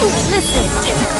Listen.